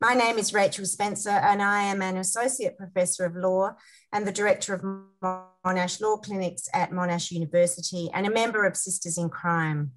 My name is Rachel Spencer, and I am an Associate Professor of Law and the Director of Monash Law Clinics at Monash University and a member of Sisters in Crime.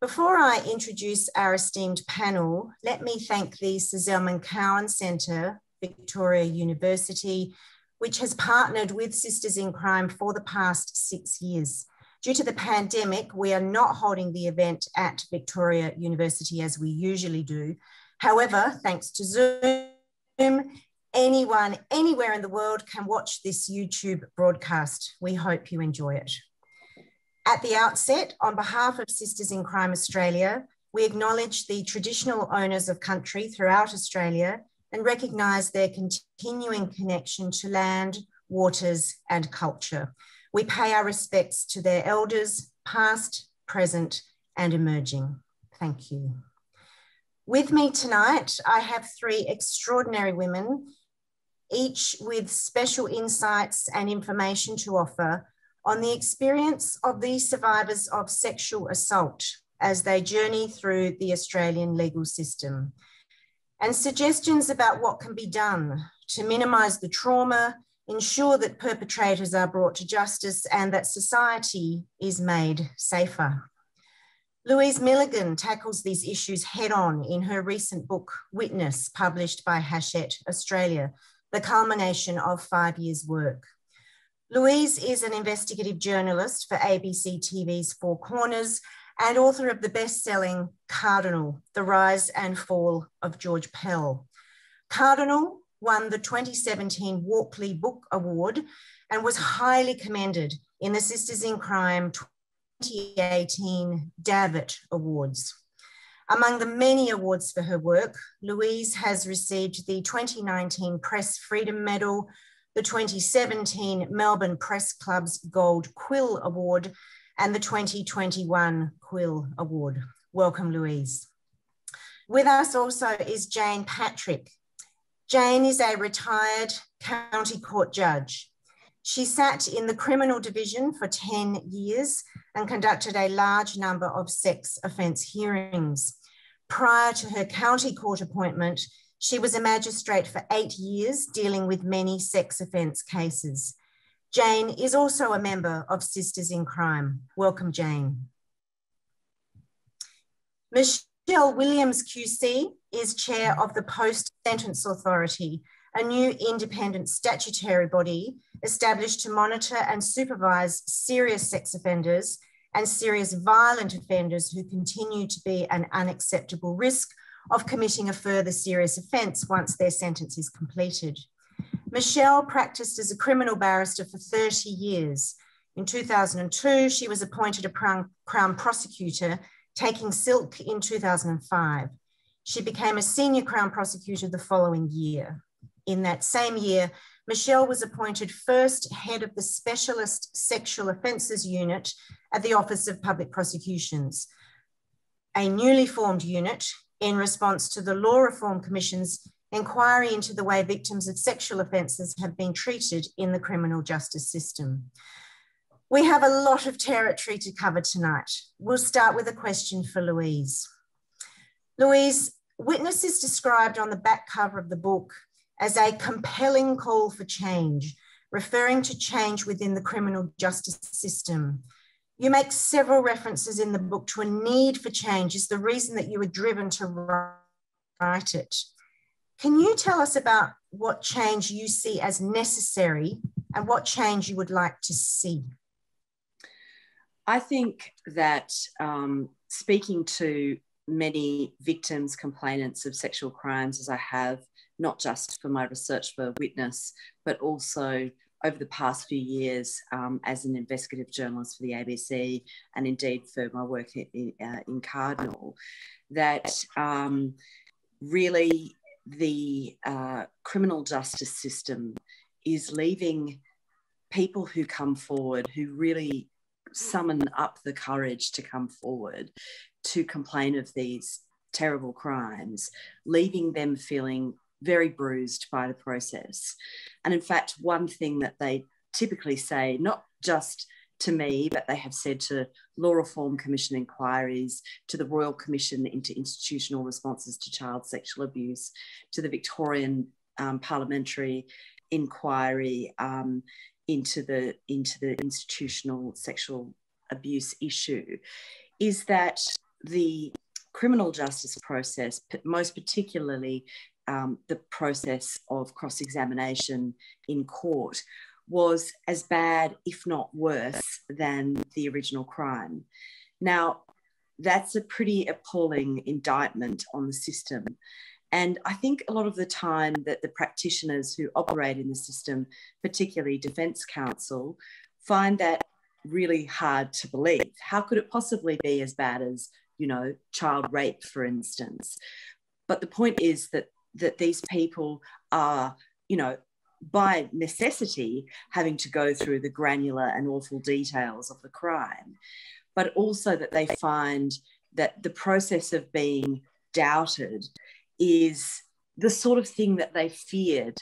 Before I introduce our esteemed panel, let me thank the Sir Zelman Cowen Centre, Victoria University, which has partnered with Sisters in Crime for the past six years. Due to the pandemic, we are not holding the event at Victoria University as we usually do, However, thanks to Zoom, anyone anywhere in the world can watch this YouTube broadcast. We hope you enjoy it. At the outset, on behalf of Sisters in Crime Australia, we acknowledge the traditional owners of country throughout Australia and recognise their continuing connection to land, waters, and culture. We pay our respects to their elders, past, present, and emerging. Thank you. With me tonight, I have three extraordinary women, each with special insights and information to offer on the experience of these survivors of sexual assault as they journey through the Australian legal system, and suggestions about what can be done to minimise the trauma, ensure that perpetrators are brought to justice, and that society is made safer. Louise Milligan tackles these issues head on in her recent book, Witness, published by Hachette Australia, the culmination of five years' work. Louise is an investigative journalist for ABC TV's Four Corners and author of the best selling Cardinal The Rise and Fall of George Pell. Cardinal won the 2017 Walkley Book Award and was highly commended in the Sisters in Crime 2018 Davitt Awards. Among the many awards for her work, Louise has received the 2019 Press Freedom Medal, the 2017 Melbourne Press Club's Gold Quill Award, and the 2021 Quill Award. Welcome, Louise. With us also is Jane Patrick. Jane is a retired county court judge. She sat in the criminal division for 10 years and conducted a large number of sex offence hearings. Prior to her county court appointment, she was a magistrate for eight years, dealing with many sex offence cases. Jane is also a member of Sisters in Crime. Welcome, Jane. Michele Williams QC is chair of the Post Sentence Authority, a new independent statutory body established to monitor and supervise serious sex offenders and serious violent offenders who continue to be an unacceptable risk of committing a further serious offence once their sentence is completed. Michele practiced as a criminal barrister for 30 years. In 2002, she was appointed a Crown prosecutor, taking silk in 2005. She became a senior Crown prosecutor the following year. In that same year, Michele was appointed first head of the Specialist Sexual Offences Unit at the Office of Public Prosecutions, a newly formed unit in response to the Law Reform Commission's inquiry into the way victims of sexual offences have been treated in the criminal justice system. We have a lot of territory to cover tonight. We'll start with a question for Louise. Louise, witness is described on the back cover of the book as a compelling call for change, referring to change within the criminal justice system. You make several references in the book to a need for change, is the reason that you were driven to write it. Can you tell us about what change you see as necessary and what change you would like to see? I think that um, speaking to many victims, complainants of sexual crimes, as I have, not just for my research for Witness, but also over the past few years um, as an investigative journalist for the ABC and indeed for my work in, uh, in Cardinal, that um, really the uh, criminal justice system is leaving people who come forward who really summon up the courage to come forward to complain of these terrible crimes, leaving them feeling very bruised by the process. And in fact, one thing that they typically say, not just to me, but they have said to Law Reform Commission inquiries, to the Royal Commission into Institutional Responses to Child Sexual Abuse, to the Victorian um, Parliamentary Inquiry um, into the into the institutional sexual abuse issue, is that the criminal justice process, most particularly um, the process of cross examination in court, was as bad, if not worse, than the original crime. Now, that's a pretty appalling indictment on the system. And I think a lot of the time that the practitioners who operate in the system, particularly Defence Counsel, find that really hard to believe. How could it possibly be as bad as, you know, child rape, for instance? But the point is that that these people are, you know, by necessity having to go through the granular and awful details of the crime, but also that they find that the process of being doubted is the sort of thing that they feared.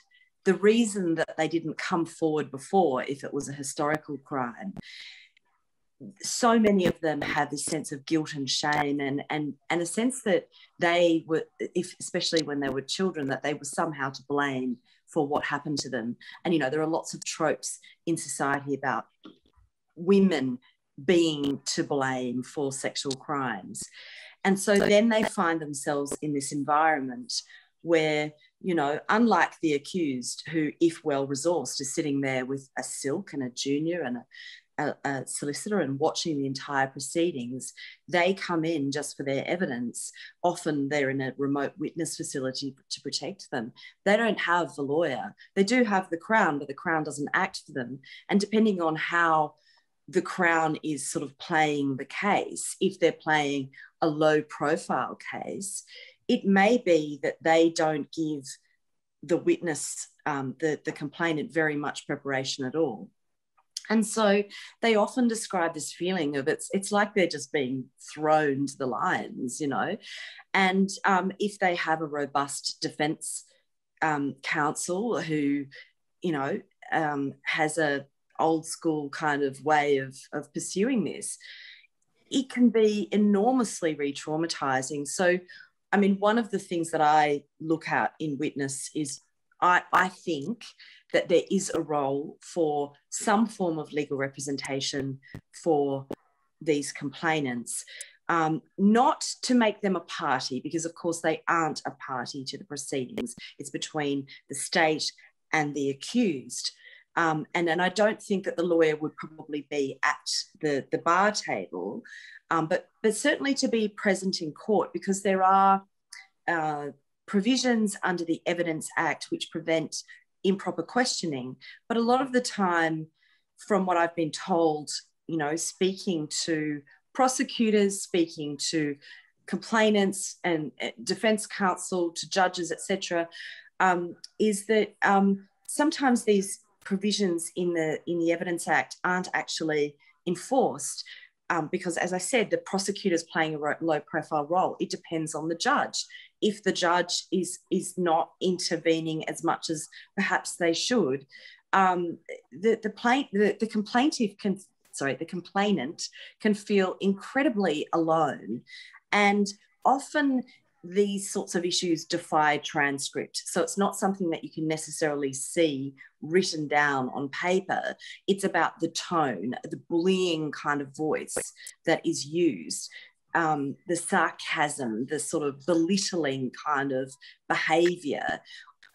The reason that they didn't come forward before, if it was a historical crime, so many of them have this sense of guilt and shame and and and a sense that they were if especially when they were children that they were somehow to blame for what happened to them. And, you know, there are lots of tropes in society about women being to blame for sexual crimes. And so then they find themselves in this environment where, you know, unlike the accused, who, if well resourced, is sitting there with a silk and a junior and a, a, a, solicitor and watching the entire proceedings, they come in just for their evidence. Often they're in a remote witness facility to protect them. They don't have the lawyer. They do have the Crown, but the Crown doesn't act for them. And depending on how the Crown is sort of playing the case, if they're playing a low profile case, it may be that they don't give the witness, um, the, the complainant, very much preparation at all. And so they often describe this feeling of it's it's like they're just being thrown to the lions, you know. And um, if they have a robust defence um, counsel who, you know, um, has a old school kind of way of, of pursuing this, it can be enormously re-traumatizing. So, I mean, one of the things that I look at in witness is I, I think that there is a role for some form of legal representation for these complainants. Um, not to make them a party, because of course they aren't a party to the proceedings. It's between the state and the accused. Um, and, and I don't think that the lawyer would probably be at the, the bar table, um, but, but certainly to be present in court because there are uh, provisions under the Evidence Act which prevent improper questioning. But a lot of the time, from what I've been told, you know, speaking to prosecutors, speaking to complainants and defense counsel, to judges, etc., um, is that um, sometimes these provisions in the in the Evidence Act aren't actually enforced. Um, because, as I said, the prosecutor's playing a low profile role. It depends on the judge if the judge is is not intervening as much as perhaps they should, um, the the, plaint, the the complainant can sorry the complainant can feel incredibly alone, and often these sorts of issues defy transcript. So it's not something that you can necessarily see written down on paper. It's about the tone, the bullying kind of voice that is used um, the sarcasm, the sort of belittling kind of behavior.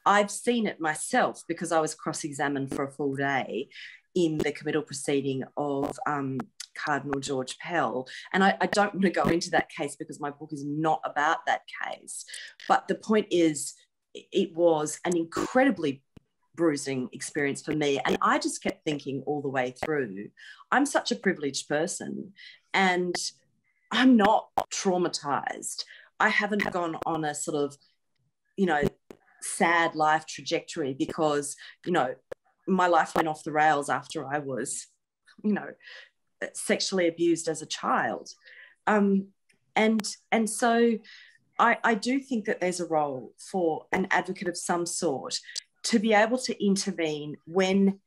I've seen it myself because I was cross examined for a full day in the committal proceeding of um, Cardinal George Pell. And I, I, don't want to go into that case because my book is not about that case. But the point is, it was an incredibly bruising experience for me. And I just kept thinking all the way through, I'm such a privileged person. And I'm not traumatized. I haven't gone on a sort of, you know, sad life trajectory because, you know, my life went off the rails after I was, you know, sexually abused as a child. Um, and and so I, I do think that there's a role for an advocate of some sort to be able to intervene when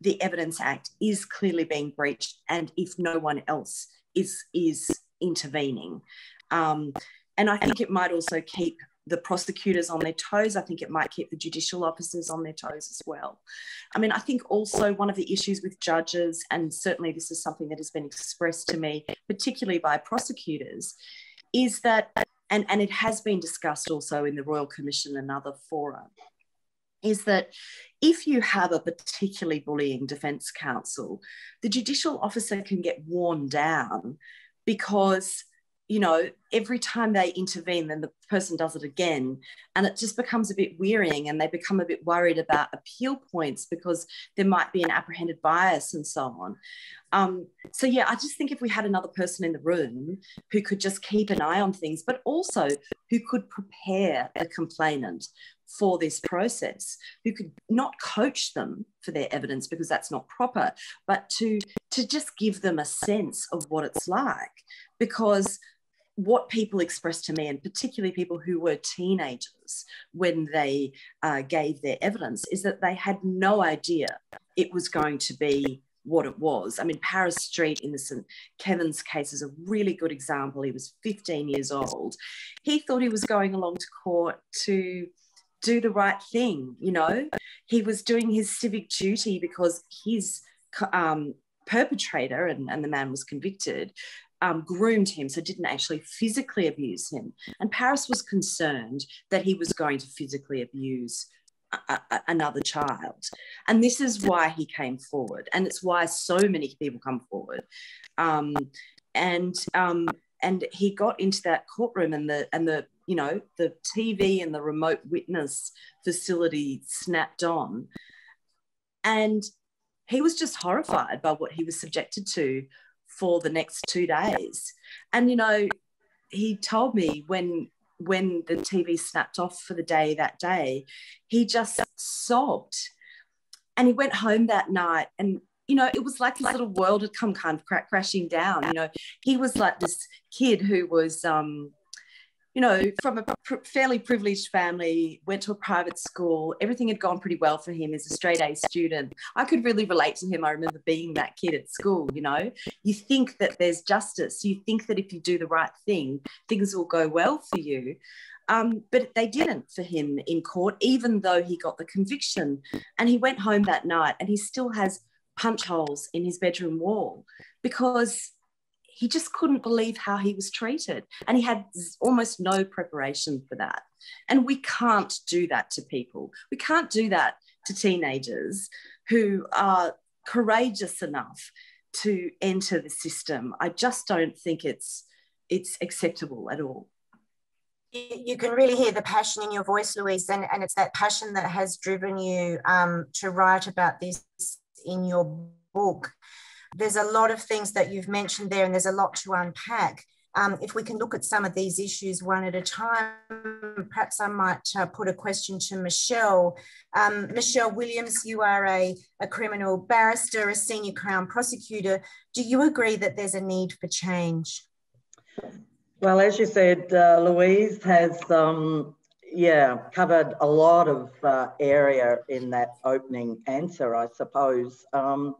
the Evidence Act is clearly being breached, and if no one else is is intervening. Um, and I think it might also keep the prosecutors on their toes. I think it might keep the judicial officers on their toes as well. I mean, I think also one of the issues with judges, and certainly this is something that has been expressed to me, particularly by prosecutors, is that, and, and it has been discussed also in the Royal Commission and other fora, is that if you have a particularly bullying defence counsel, the judicial officer can get worn down because you know, every time they intervene, then the person does it again. And it just becomes a bit wearying and they become a bit worried about appeal points because there might be an apprehended bias and so on. Um, so, yeah, I just think if we had another person in the room who could just keep an eye on things, but also who could prepare a complainant for this process who could not coach them for their evidence because that's not proper but to to just give them a sense of what it's like because what people expressed to me, and particularly people who were teenagers when they uh, gave their evidence, is that they had no idea it was going to be what it was. I mean, Paris Street in the St. Kevin's case is a really good example. He was 15 years old. He thought he was going along to court to do the right thing, you know? He was doing his civic duty because his um, perpetrator, and, and the man was convicted, um, groomed him, so didn't actually physically abuse him. And Paris was concerned that he was going to physically abuse a, a, another child. And this is why he came forward. And it's why so many people come forward. Um, and um, and he got into that courtroom and the and the you know the TV and the remote witness facility snapped on. And he was just horrified by what he was subjected to for the next two days. And, you know, he told me when when the TV snapped off for the day that day, he just sobbed. And he went home that night and you know, it was like his little world had come kind of crashing down. You know, he was like this kid who was um, you know, from a pr- fairly privileged family, went to a private school. Everything had gone pretty well for him as a straight A student. I could really relate to him. I remember being that kid at school, you know. You think that there's justice. You think that if you do the right thing, things will go well for you. Um, but they didn't for him in court, even though he got the conviction. And he went home that night and he still has punch holes in his bedroom wall because he just couldn't believe how he was treated. And he had almost no preparation for that. And we can't do that to people. We can't do that to teenagers who are courageous enough to enter the system. I just don't think it's it's acceptable at all. You can really hear the passion in your voice, Louise, and, and it's that passion that has driven you um, to write about this in your book there's a lot of things that you've mentioned there, and there's a lot to unpack. Um, if we can look at some of these issues one at a time, perhaps I might uh, put a question to Michele. Um, Michele Williams, you are a, a criminal barrister, a senior Crown prosecutor. Do you agree that there's a need for change? Well, as you said, uh, Louise has, um, yeah, covered a lot of uh, area in that opening answer, I suppose. Um,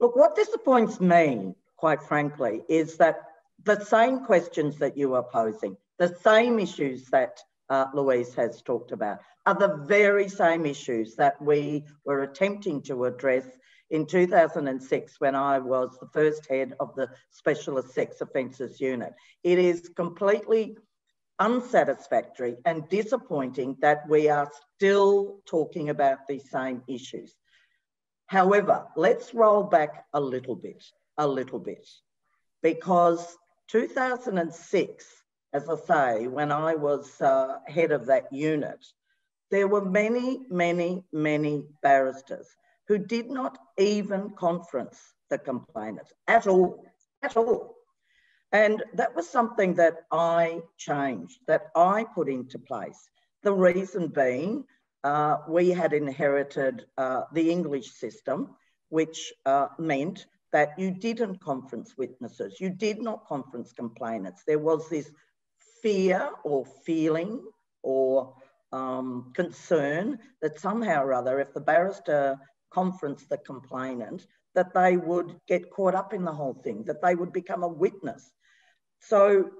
Look, what disappoints me, quite frankly, is that the same questions that you are posing, the same issues that uh, Louise has talked about, are the very same issues that we were attempting to address in 2006 when I was the first head of the Specialist Sex Offences Unit. It is completely unsatisfactory and disappointing that we are still talking about these same issues. However, let's roll back a little bit, a little bit, because 2006, as I say, when I was uh, head of that unit, there were many, many, many barristers who did not even conference the complainants at all, at all. And that was something that I changed, that I put into place. The reason being uh, we had inherited uh, the English system, which uh, meant that you didn't conference witnesses, you did not conference complainants. There was this fear or feeling or um, concern that somehow or other, if the barrister conference the complainant, that they would get caught up in the whole thing, that they would become a witness. So,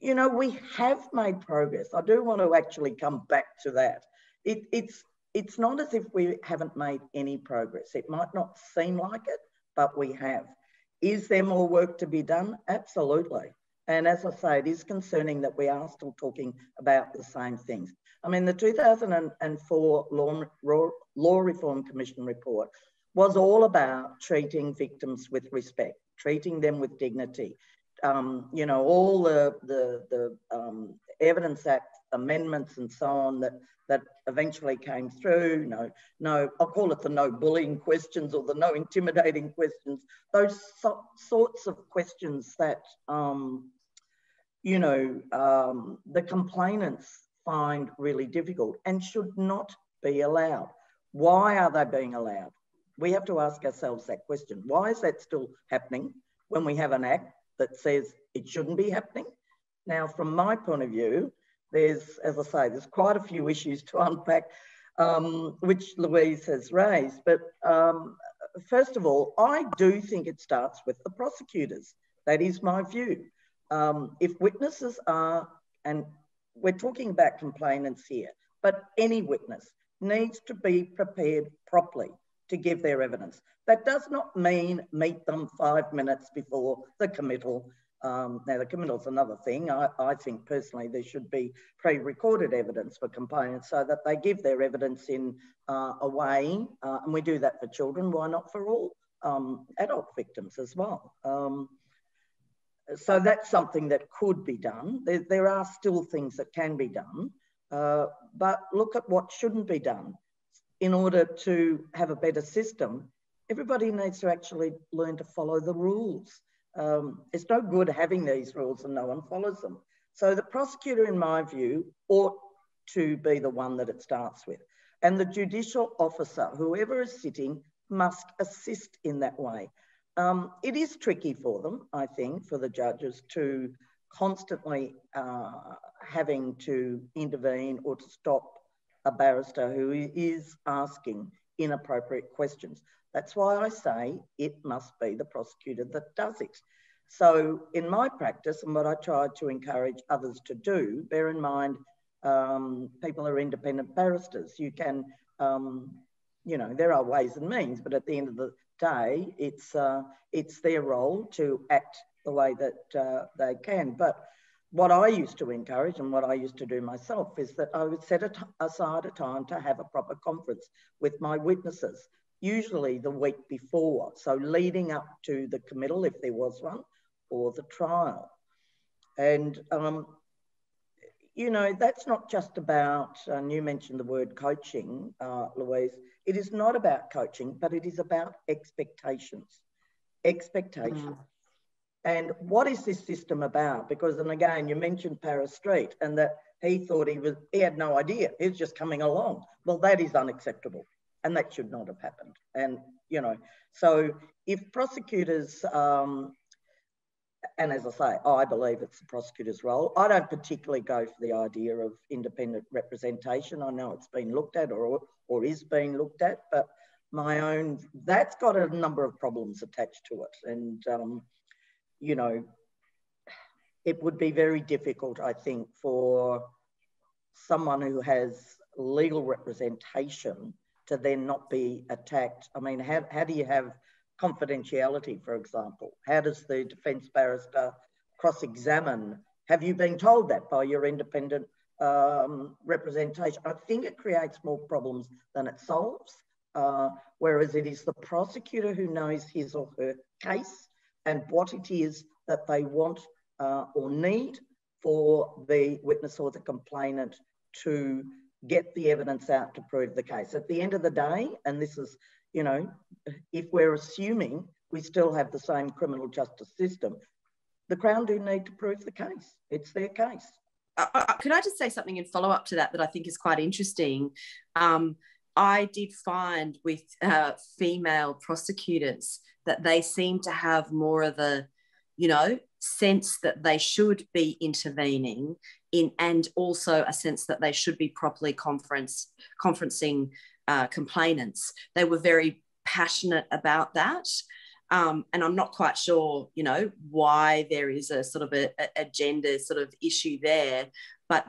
you know, we have made progress. I do want to actually come back to that. It, it's it's not as if we haven't made any progress. It might not seem like it, but we have. Is there more work to be done? Absolutely. And as I say, it is concerning that we are still talking about the same things. I mean, the 2004 Law, Law Reform Commission report was all about treating victims with respect, treating them with dignity. Um, you know, all the, the, the um, Evidence Act amendments and so on that, that eventually came through. No, no, I'll call it the no bullying questions or the no intimidating questions. Those so, sorts of questions that, um, you know, um, the complainants find really difficult and should not be allowed. Why are they being allowed? We have to ask ourselves that question. Why is that still happening when we have an act that says it shouldn't be happening? Now, from my point of view, there's, as I say, there's quite a few issues to unpack, um, which Louise has raised. But um, first of all, I do think it starts with the prosecutors. That is my view. Um, if witnesses are, and we're talking about complainants here, but any witness needs to be prepared properly to give their evidence. That does not mean meet them five minutes before the committal um, now, the committal is another thing. I, I think personally there should be pre-recorded evidence for complainants so that they give their evidence in uh, a way, uh, and we do that for children, why not for all um, adult victims as well? Um, so that's something that could be done. There, there are still things that can be done, uh, but look at what shouldn't be done. In order to have a better system, everybody needs to actually learn to follow the rules. Um, it's no good having these rules and no one follows them. So the prosecutor, in my view, ought to be the one that it starts with. And the judicial officer, whoever is sitting, must assist in that way. Um, it is tricky for them, I think, for the judges to constantly uh, having to intervene or to stop a barrister who is asking inappropriate questions. That's why I say it must be the prosecutor that does it. So, in my practice, and what I try to encourage others to do, bear in mind um, people are independent barristers. You can, um, you know, there are ways and means, but at the end of the day, it's uh, it's their role to act the way that uh, they can. But what I used to encourage and what I used to do myself is that I would set aside a time to have a proper conference with my witnesses usually the week before. So leading up to the committal, if there was one, or the trial. And, um, you know, that's not just about, and you mentioned the word coaching, uh, Louise, it is not about coaching, but it is about expectations. Expectations. Mm. And what is this system about? Because, and again, you mentioned Paris Street and that he thought he was, he had no idea. He was just coming along. Well, that is unacceptable and that should not have happened. And, you know, so if prosecutors, um, and as I say, I believe it's the prosecutor's role. I don't particularly go for the idea of independent representation. I know it's been looked at or, or is being looked at, but my own, that's got a number of problems attached to it. And, um, you know, it would be very difficult, I think, for someone who has legal representation to then not be attacked? I mean, how, how do you have confidentiality, for example? How does the defence barrister cross examine? Have you been told that by your independent um, representation? I think it creates more problems than it solves. Uh, whereas it is the prosecutor who knows his or her case and what it is that they want uh, or need for the witness or the complainant to get the evidence out to prove the case. At the end of the day, and this is, you know, if we're assuming we still have the same criminal justice system, the Crown do need to prove the case. It's their case. Uh, uh, could I just say something in follow up to that that I think is quite interesting? Um, I did find with uh, female prosecutors that they seem to have more of a, you know, sense that they should be intervening in and also a sense that they should be properly conference conferencing uh, complainants. They were very passionate about that. Um, and I'm not quite sure, you know, why there is a sort of a, a gender sort of issue there. But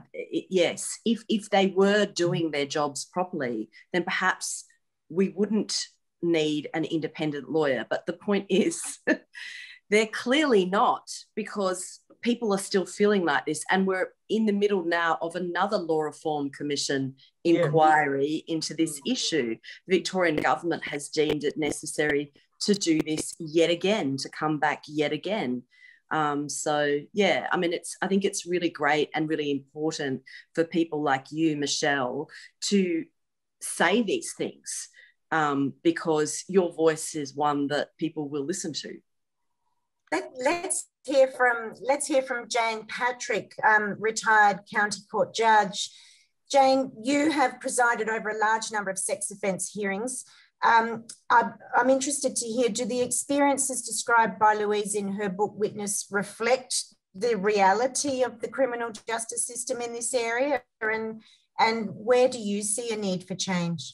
yes, if if they were doing their jobs properly, then perhaps we wouldn't need an independent lawyer. But the point is, they're clearly not because people are still feeling like this. And we're in the middle now of another Law Reform Commission inquiry yeah. into this mm. issue. The Victorian government has deemed it necessary to do this yet again, to come back yet again. Um, so yeah, I mean, it's I think it's really great and really important for people like you, Michele, to say these things um, because your voice is one that people will listen to. Let, us hear from let's hear from Jane Patrick, um, retired county court judge. Jane, you have presided over a large number of sex offence hearings. Um, I, I'm interested to hear do the experiences described by Louise in her book Witness reflect the reality of the criminal justice system in this area? And, and where do you see a need for change?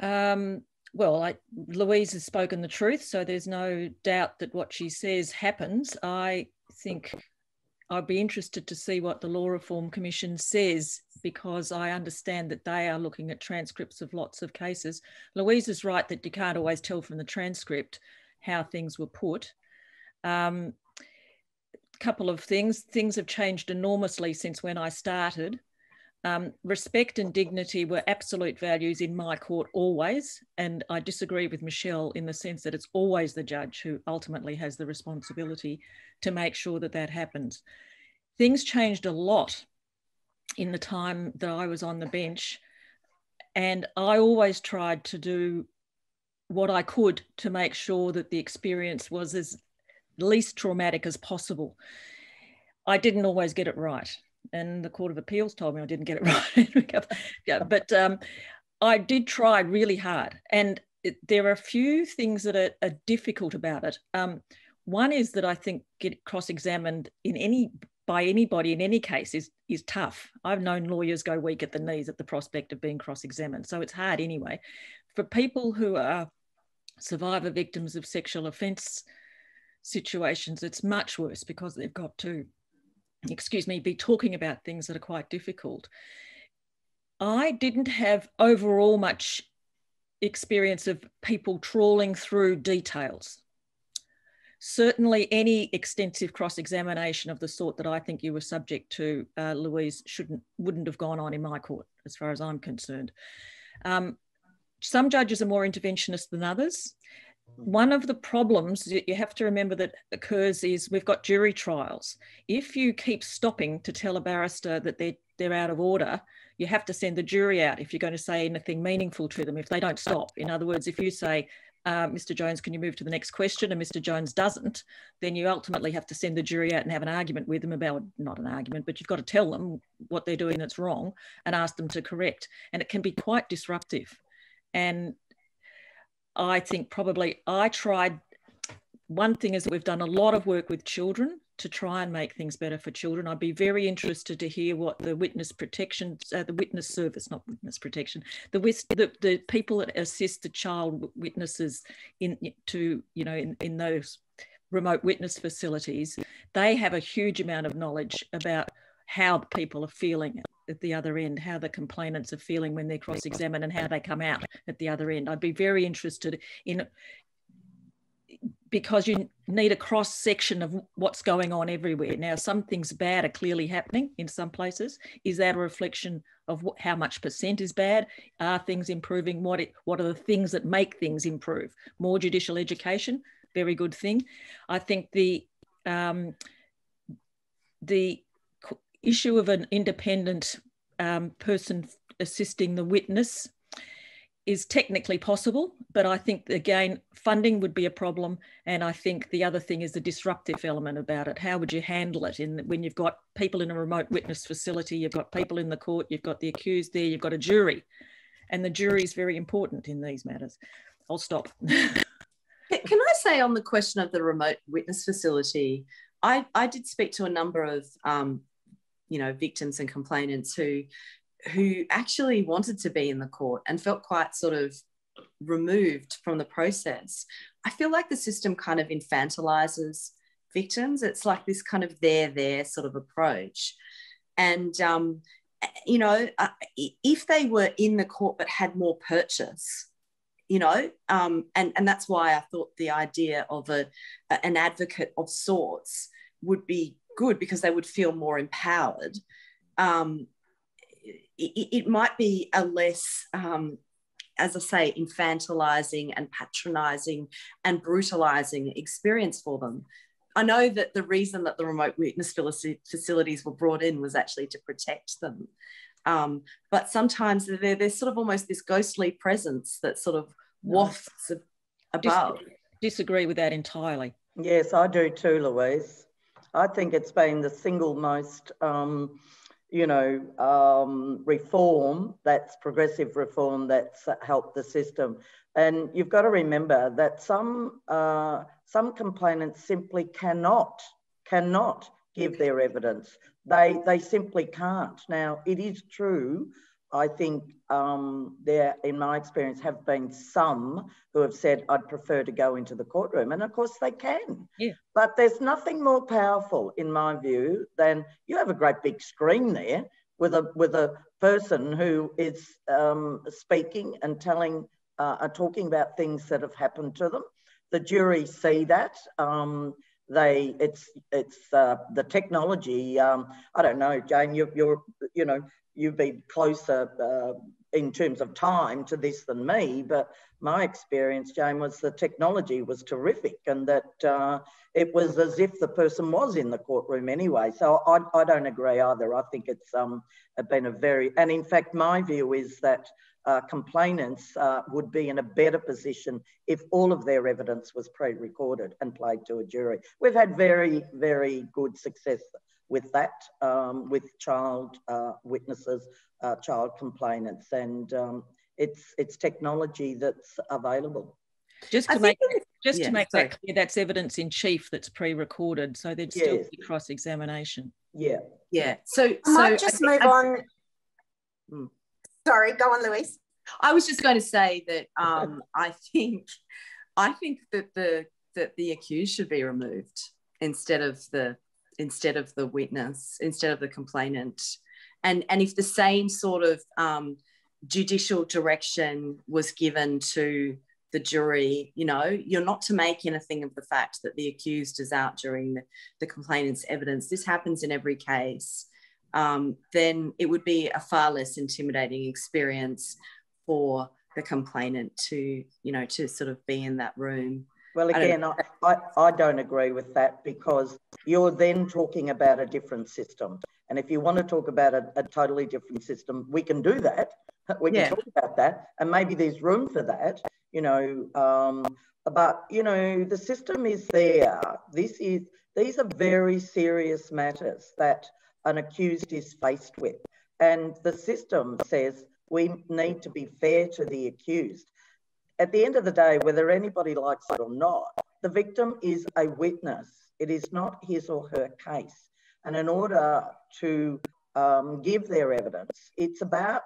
Um, well, I, Louise has spoken the truth, so there's no doubt that what she says happens. I think I'd be interested to see what the Law Reform Commission says because I understand that they are looking at transcripts of lots of cases. Louise is right that you can't always tell from the transcript how things were put. Um, couple of things. Things have changed enormously since when I started. Um, respect and dignity were absolute values in my court always. And I disagree with Michele in the sense that it's always the judge who ultimately has the responsibility to make sure that that happens. Things changed a lot in the time that I was on the bench. And I always tried to do what I could to make sure that the experience was as least traumatic as possible. I didn't always get it right and the Court of Appeals told me I didn't get it right. yeah, but um, I did try really hard, and it, there are a few things that are, are difficult about it. Um, one is that I think get cross-examined in any by anybody in any case is is tough. I've known lawyers go weak at the knees at the prospect of being cross-examined, so it's hard anyway. For people who are survivor victims of sexual offence situations, it's much worse because they've got to excuse me, be talking about things that are quite difficult. I didn't have overall much experience of people trawling through details. Certainly, any extensive cross examination of the sort that I think you were subject to, uh, Louise, shouldn't wouldn't have gone on in my court, as far as I'm concerned. Um, some judges are more interventionist than others one of the problems that you have to remember that occurs is we've got jury trials. If you keep stopping to tell a barrister that they're, they're out of order, you have to send the jury out if you're going to say anything meaningful to them if they don't stop. In other words, if you say, uh, Mr. Jones, can you move to the next question? And Mr. Jones doesn't, then you ultimately have to send the jury out and have an argument with them about, not an argument, but you've got to tell them what they're doing that's wrong and ask them to correct. And it can be quite disruptive. And I think probably I tried. One thing is that we've done a lot of work with children to try and make things better for children. I'd be very interested to hear what the witness protection, uh, the witness service, not witness protection, the, the the people that assist the child witnesses in to you know in, in those remote witness facilities, they have a huge amount of knowledge about how people are feeling at the other end, how the complainants are feeling when they're cross examined and how they come out at the other end. I'd be very interested in because you need a cross section of what's going on everywhere. Now, some things bad are clearly happening in some places. Is that a reflection of what, how much percent is bad? Are things improving? What it, what are the things that make things improve? More judicial education, very good thing. I think the um, the issue of an independent um, person assisting the witness is technically possible, but I think again, funding would be a problem. And I think the other thing is the disruptive element about it. How would you handle it in when you've got people in a remote witness facility, you've got people in the court, you've got the accused there, you've got a jury, and the jury is very important in these matters. I'll stop. Can I say on the question of the remote witness facility, I, I did speak to a number of um, you know victims and complainants who who actually wanted to be in the court and felt quite sort of removed from the process. I feel like the system kind of infantilizes victims. It's like this kind of there, there sort of approach. And, um, you know, uh, if they were in the court but had more purchase, you know, um, and, and that's why I thought the idea of a, an advocate of sorts would be good because they would feel more empowered. Um, it, it, might be a less um, as I say, infantilizing and patronizing and brutalizing experience for them. I know that the reason that the remote witness facilities were brought in was actually to protect them. Um, but sometimes there's sort of almost this ghostly presence that sort of wafts above. Disagree with that entirely. Yes, I do too, Louise. I think it's been the single most um, you know, um, reform, that's progressive reform that's helped the system. And you've got to remember that some, uh, some complainants simply cannot, cannot give their evidence. They, they simply can't. Now, it is true I think um, there, in my experience, have been some who have said, I'd prefer to go into the courtroom. And of course, they can. Yeah. But there's nothing more powerful, in my view, than you have a great big screen there with a, with a person who is um, speaking and telling, uh, talking about things that have happened to them. The jury see that. Um, they it's it's uh, the technology um, i don't know jane you're, you're you know you've been closer uh, in terms of time to this than me, but my experience, Jane, was the technology was terrific and that uh, it was as if the person was in the courtroom anyway. So I, I don't agree either. I think it's um, been a very, and in fact, my view is that uh, complainants uh, would be in a better position if all of their evidence was pre-recorded and played to a jury. We've had very, very good success with that, um, with child uh, witnesses, uh, child complainants, and um, it's it's technology that's available. Just to make just yeah, to make sorry. that clear, that's evidence in chief that's pre-recorded, so there'd still yes. be cross-examination. Yeah, yeah. So, I might just move I, on. Hmm. Sorry, go on, Louise. I was just going to say that um, I think I think that the that the accused should be removed instead of the instead of the witness, instead of the complainant. And, and if the same sort of um, judicial direction was given to the jury, you know, you're not to make anything of the fact that the accused is out during the, the complainant's evidence. This happens in every case. Um, then it would be a far less intimidating experience for the complainant to, you know, to sort of be in that room. Well, again, I, I, I, don't agree with that because you're then talking about a different system. And if you want to talk about a, a totally different system, we can do that. We can yeah. talk about that. And maybe there's room for that, you know. Um, but, you know, the system is there. This is, these are very serious matters that an accused is faced with. And the system says we need to be fair to the accused at the end of the day, whether anybody likes it or not, the victim is a witness. It is not his or her case. And in order to um, give their evidence, it's about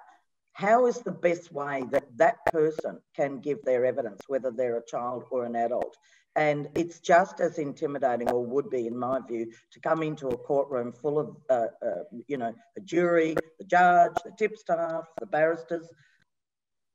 how is the best way that that person can give their evidence, whether they're a child or an adult. And it's just as intimidating, or would be, in my view, to come into a courtroom full of, uh, uh, you know, a jury, the judge, the tipstaff, the barristers,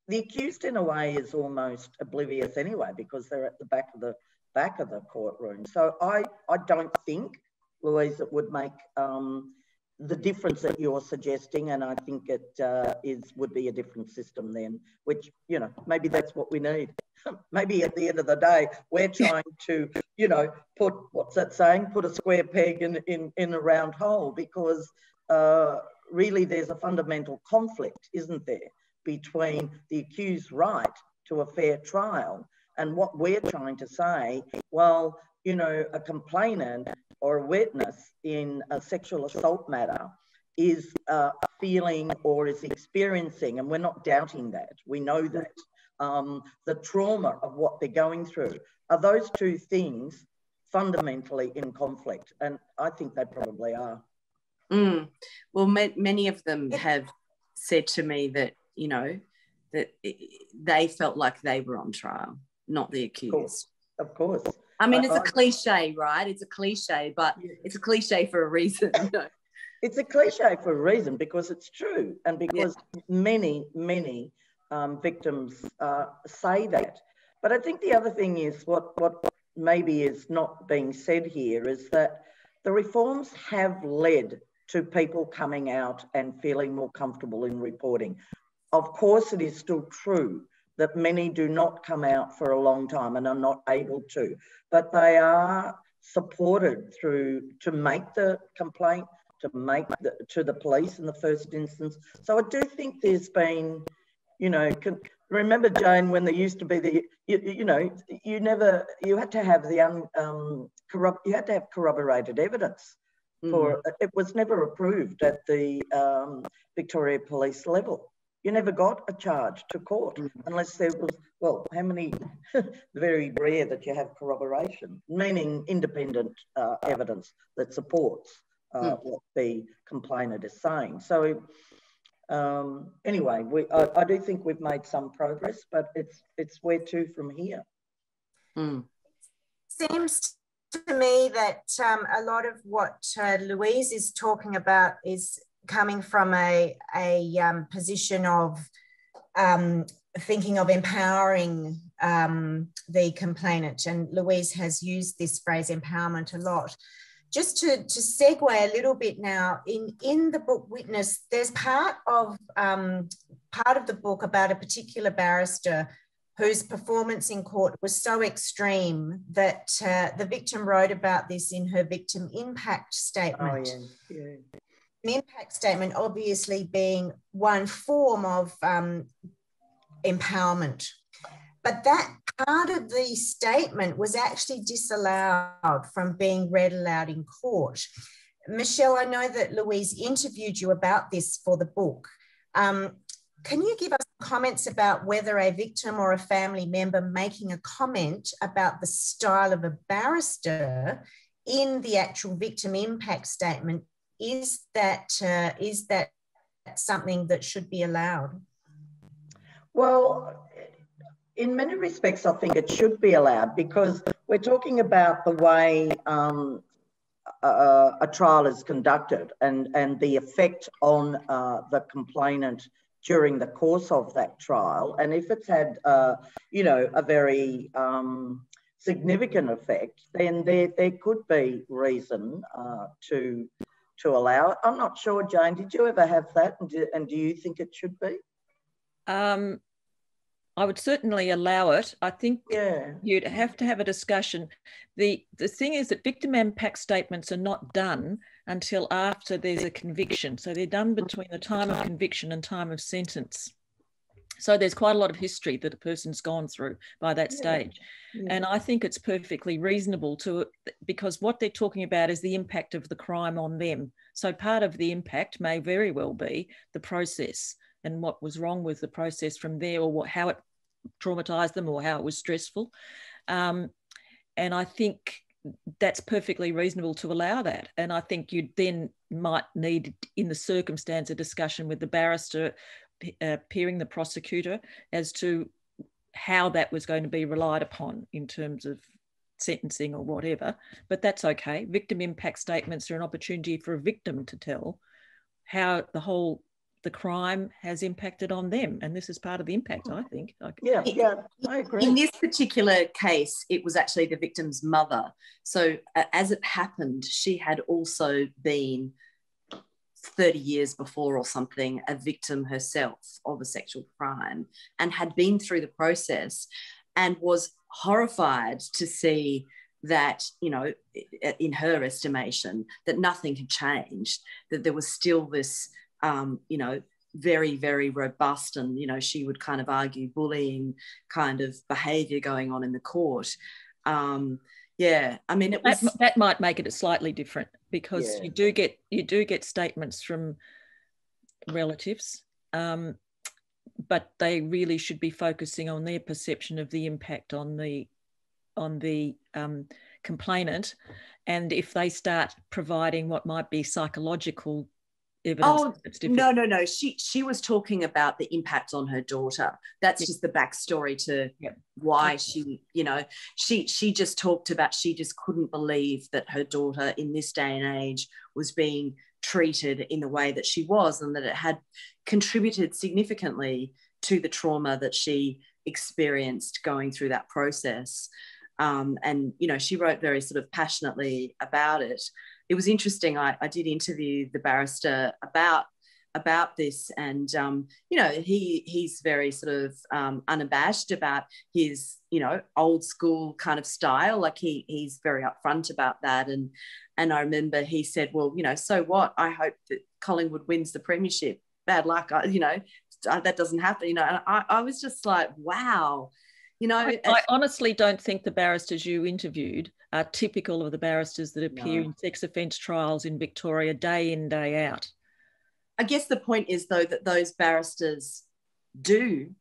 the accused in a way is almost oblivious anyway because they're at the back of the back of the courtroom. So I, I don't think, Louise, it would make um, the difference that you're suggesting, and I think it uh, is would be a different system then, which, you know, maybe that's what we need. maybe at the end of the day, we're trying to, you know, put, what's that saying, put a square peg in, in, in a round hole because uh, really there's a fundamental conflict, isn't there? Between the accused right to a fair trial and what we're trying to say, well, you know, a complainant or a witness in a sexual assault matter is uh, feeling or is experiencing, and we're not doubting that, we know that, um, the trauma of what they're going through. Are those two things fundamentally in conflict? And I think they probably are. Mm. Well, ma- many of them have said to me that you know that they felt like they were on trial, not the accused. Of course. Of course. I mean, it's a cliche, right? It's a cliche, but it's a cliche for a reason. it's a cliche for a reason because it's true, and because yeah. many, many um, victims uh, say that. But I think the other thing is what what maybe is not being said here is that the reforms have led to people coming out and feeling more comfortable in reporting. Of course, it is still true that many do not come out for a long time and are not able to, but they are supported through to make the complaint, to make the, to the police in the first instance. So I do think there's been, you know, can, remember Jane when there used to be the, you, you know, you never, you had to have the un, um, corrupt, you had to have corroborated evidence for, mm. it was never approved at the um, Victoria Police level you never got a charge to court mm. unless there was, well, how many, very rare that you have corroboration, meaning independent uh, evidence that supports uh, mm. what the complainant is saying. So um, anyway, we, I, I, do think we've made some progress, but it's, it's where to from here. Mm. Seems to me that um, a lot of what uh, Louise is talking about is coming from a, a um, position of um, thinking of empowering um, the complainant, and Louise has used this phrase empowerment a lot. Just to, to segue a little bit now, in, in the book Witness, there's part of um, part of the book about a particular barrister whose performance in court was so extreme that uh, the victim wrote about this in her victim impact statement. Oh, yeah. Yeah an impact statement obviously being one form of um, empowerment. But that part of the statement was actually disallowed from being read aloud in court. Michele, I know that Louise interviewed you about this for the book. Um, can you give us comments about whether a victim or a family member making a comment about the style of a barrister in the actual victim impact statement is that uh, is that something that should be allowed? Well, in many respects, I think it should be allowed because we're talking about the way um, a, a, trial is conducted and, and the effect on uh, the complainant during the course of that trial. And if it's had, uh, you know, a very um, significant effect, then there, there could be reason uh, to to allow it. I'm not sure, Jane. Did you ever have that, and do, and do you think it should be? Um, I would certainly allow it. I think yeah. you'd have to have a discussion. the The thing is that victim impact statements are not done until after there's a conviction. So they're done between the time of conviction and time of sentence. So there's quite a lot of history that a person's gone through by that yeah. stage. Yeah. And I think it's perfectly reasonable to, because what they're talking about is the impact of the crime on them. So part of the impact may very well be the process and what was wrong with the process from there or what, how it traumatized them or how it was stressful. Um, and I think that's perfectly reasonable to allow that. And I think you then might need, in the circumstance, a discussion with the barrister uh, peering the prosecutor as to how that was going to be relied upon in terms of sentencing or whatever. But that's okay. Victim impact statements are an opportunity for a victim to tell how the whole the crime has impacted on them and this is part of the impact i think yeah yeah i agree in this particular case it was actually the victim's mother so uh, as it happened she had also been 30 years before or something a victim herself of a sexual crime and had been through the process and was horrified to see that you know in her estimation that nothing had changed that there was still this um, you know very very robust and you know she would kind of argue bullying kind of behavior going on in the court. Um, yeah i mean it was that, that might make it slightly different because yeah. you do get you do get statements from relatives um, but they really should be focusing on their perception of the impact on the on the um, complainant and if they start providing what might be psychological Oh, no, no, no. She she was talking about the impact on her daughter. That's Yep. just the backstory to Yep. why Yep. she, you know, she she just talked about she just couldn't believe that her daughter in this day and age was being treated in the way that she was, and that it had contributed significantly to the trauma that she experienced going through that process. Um, and you know, she wrote very sort of passionately about it it was interesting. I, I did interview the barrister about about this, and um, you know, he he's very sort of um, unabashed about his you know old school kind of style. Like he he's very upfront about that, and and I remember he said, well, you know, so what? I hope that Collingwood wins the premiership. Bad luck, I, you know, that doesn't happen. You know, and I, I was just like, wow. You know, I, I honestly don't think the barristers you interviewed are typical of the barristers that appear No. in sex offence trials in Victoria day in, day out. I guess the point is though that those barristers do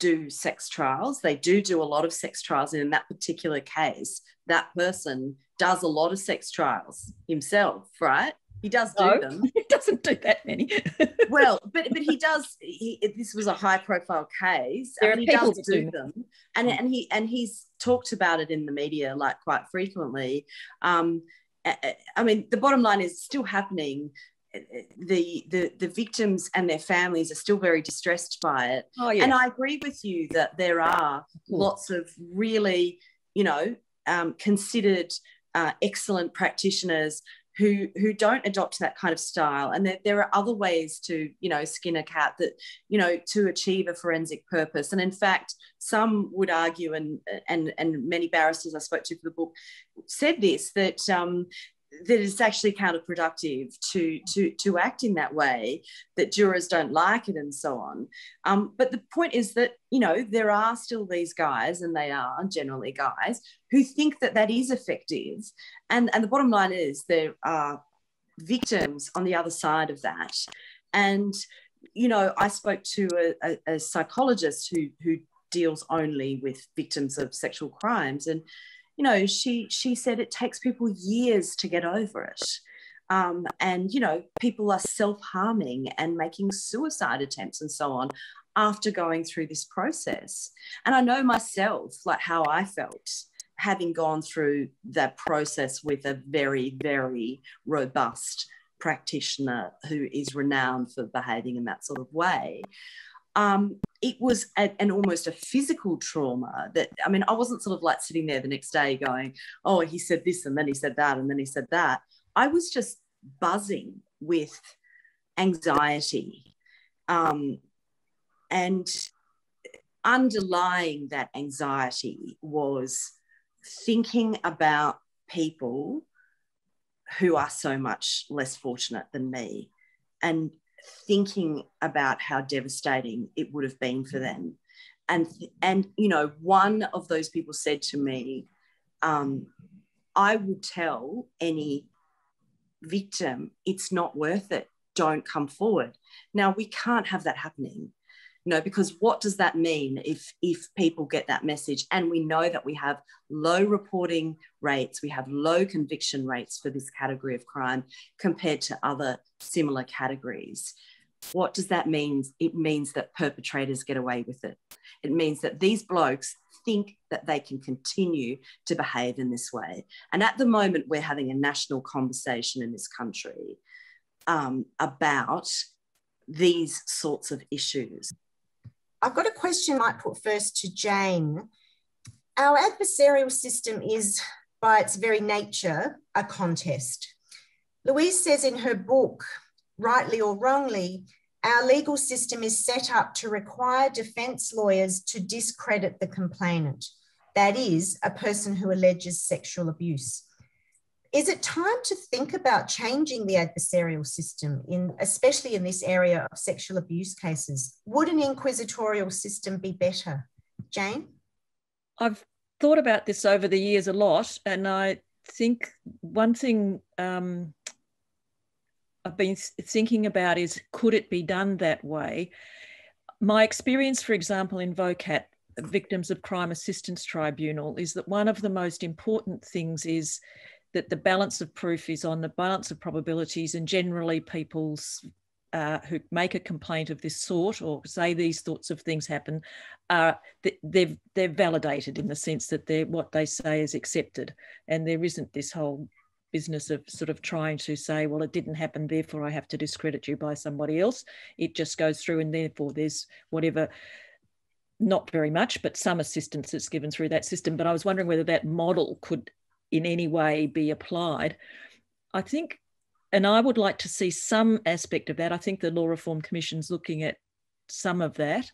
do sex trials. They do do a lot of sex trials, and in that particular case, that person does a lot of sex trials himself, right? He does do No. them. He doesn't do that many. Well, but but he does. He, this was a high profile case, There and are he people does do do them, and and he and he's talked about it in the media like quite frequently. Um, I- mean, the bottom line is still happening. The, the the victims and their families are still very distressed by it. oh, yeah. And I agree with you that there are lots of really, you know, um, considered uh, excellent practitioners who who don't adopt that kind of style. And there, there are other ways to, you know, skin a cat that, you know, to achieve a forensic purpose. And in fact, some would argue, and and and many barristers I spoke to for the book said this that. Um, that it's actually counterproductive to to to act in that way that jurors don't like it and so on. Um, but the point is that you know there are still these guys and they are generally guys who think that that is effective. And and the bottom line is there are victims on the other side of that. And you know i spoke to a, a, a psychologist who who deals only with victims of sexual crimes and you know she she said it takes people years to get over it. Um, and you know people are self-harming and making suicide attempts and so on after going through this process. And i know myself like how i felt having gone through that process with a very very robust practitioner who is renowned for behaving in that sort of way. Um, it was a, an almost a physical trauma that i mean i wasn't sort of like sitting there the next day going oh he said this and then he said that and then he said that. I was just buzzing with anxiety um, and underlying that anxiety was thinking about people who are so much less fortunate than me. And thinking about how devastating it would have been for them. And and you know one of those people said to me um, i will tell any victim it's not worth it. Don't come forward. Now we can't have that happening you know because what does that mean if if people get that message? And we know that we have low reporting rates we have low conviction rates for this category of crime compared to other similar categories. What does that mean? It means that perpetrators get away with it. It means that these blokes think that they can continue to behave in this way. And at the moment we're having a national conversation in this country um, about these sorts of issues I've got a question I might put first to Jane. Our adversarial system is, by its very nature, a contest. Louise says in her book, rightly or wrongly, our legal system is set up to require defence lawyers to discredit the complainant, that is, a person who alleges sexual abuse. Is it time to think about changing the adversarial system, in, especially in this area of sexual abuse cases? Would an inquisitorial system be better? Jane? I've thought about this over the years a lot, and I think one thing um, I've been thinking about is could it be done that way? My experience, for example, in VOCAT, Victims of Crime Assistance Tribunal, is that one of the most important things is that the balance of proof is on the balance of probabilities, and generally people's uh, who make a complaint of this sort or say these sorts of things happen, uh, they've they're validated in the sense that they're what they say is accepted, and there isn't this whole business of sort of trying to say, well, it didn't happen, therefore I have to discredit you by somebody else. It just goes through, and therefore there's whatever. Not very much, but some assistance that's given through that system. But I was wondering whether that model could in any way be applied. I think and I would like to see some aspect of that. I think the Law Reform Commission's looking at some of that.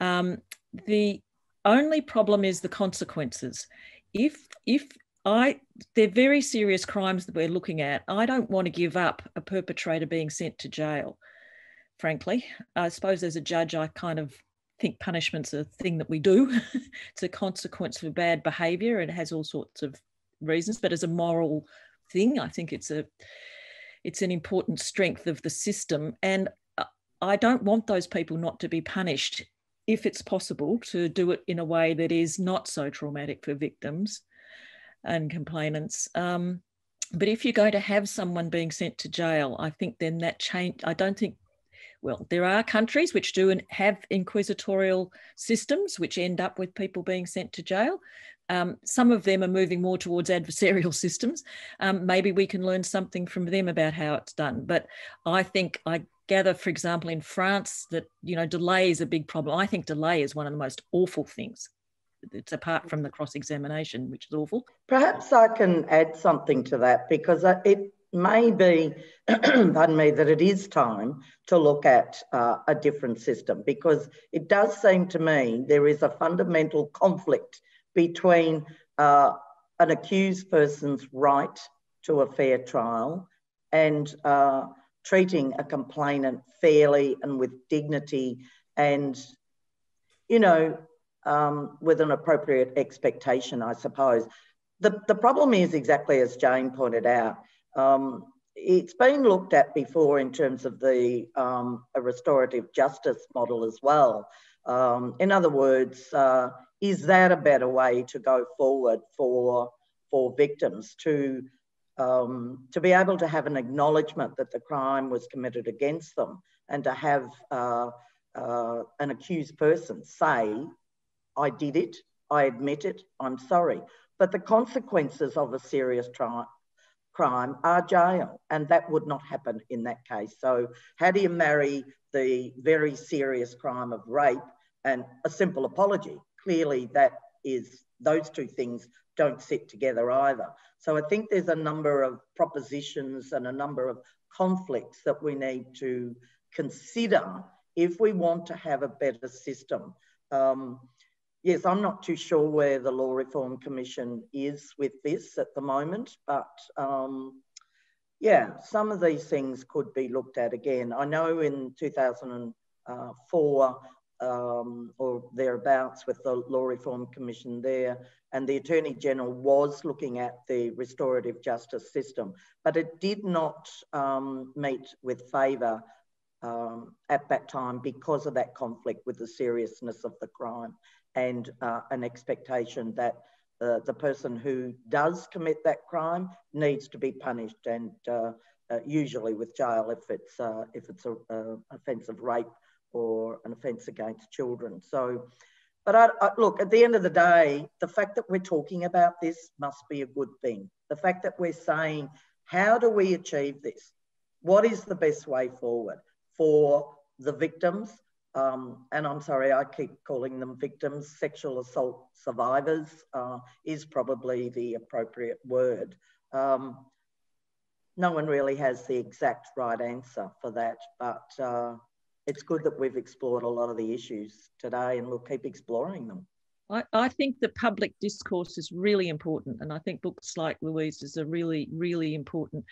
Um, the only problem is the consequences. If if I they're very serious crimes that we're looking at. I don't want to give up a perpetrator being sent to jail. Frankly, I suppose as a judge, I kind of think punishment's a thing that we do. it's a consequence for bad behaviour and it has all sorts of reasons. But as a moral thing, I think it's a it's an important strength of the system. And I don't want those people not to be punished if it's possible to do it in a way that is not so traumatic for victims and complainants. Um, but if you're going to have someone being sent to jail, I think then that change. I don't think. Well, there are countries which do have inquisitorial systems which end up with people being sent to jail, um, some of them are moving more towards adversarial systems. Um, maybe we can learn something from them about how it's done. But I think I gather, for example, in France, that you know delay is a big problem. I think delay is one of the most awful things. It's apart from the cross examination, which is awful. Perhaps I can add something to that because it may be, pardon me, that it is time to look at uh, a different system because it does seem to me there is a fundamental conflict between uh, an accused person's right to a fair trial and uh, treating a complainant fairly and with dignity and, you know, um, with an appropriate expectation, I suppose. The, the problem is exactly as Jane pointed out. Um, it's been looked at before in terms of the um, a restorative justice model as well. Um, in other words, uh, is that a better way to go forward for for victims to um, to be able to have an acknowledgement that the crime was committed against them and to have uh, uh, an accused person say, I did it, I admit it, I'm sorry. But the consequences of a serious tri- crime are jail, and that would not happen in that case. So, how do you marry the very serious crime of rape and a simple apology? Clearly that is those two things don't sit together either. So I think there's a number of propositions and a number of conflicts that we need to consider if we want to have a better system. Um, yes, I'm not too sure where the Law Reform Commission is with this at the moment, but um, yeah, some of these things could be looked at again. I know in 2004, um, or thereabouts with the Law Reform Commission there. And the Attorney General was looking at the restorative justice system, but it did not um, meet with favour um, at that time because of that conflict with the seriousness of the crime and uh, an expectation that uh, the person who does commit that crime needs to be punished and uh, uh usually with jail if it's uh, if it's a, offence of rape or an offence against children. So, but I, I, look, at the end of the day, the fact that we're talking about this must be a good thing. The fact that we're saying, how do we achieve this? What is the best way forward for the victims? Um, and I'm sorry, I keep calling them victims. Sexual assault survivors uh, is probably the appropriate word. Um, no one really has the exact right answer for that, but uh, it's good that we've explored a lot of the issues today and we'll keep exploring them. I, I think the public discourse is really important. And I think books like Louise's are really, really important.